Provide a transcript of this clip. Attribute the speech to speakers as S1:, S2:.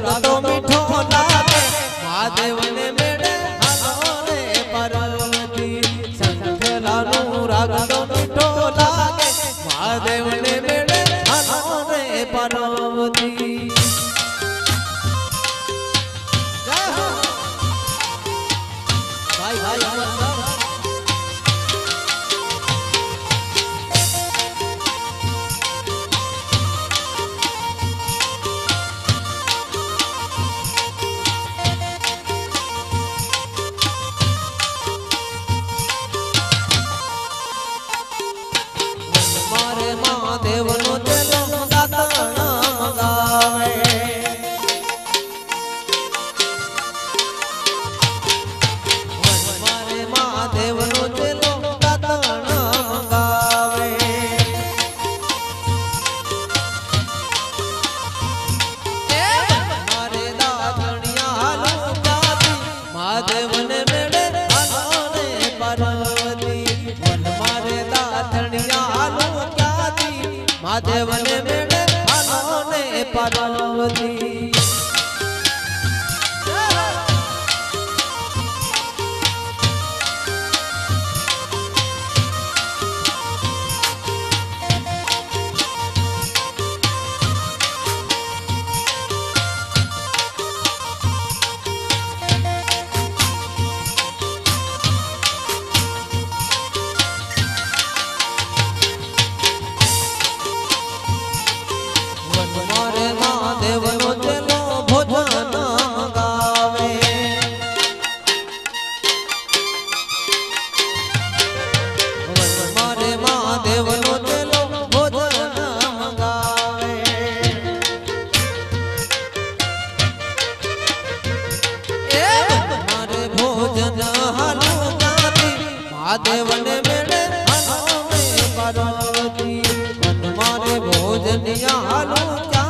S1: Gato. आधे में पार्वती। मन मारे भोजनिया हालो क्या